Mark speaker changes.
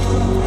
Speaker 1: lost.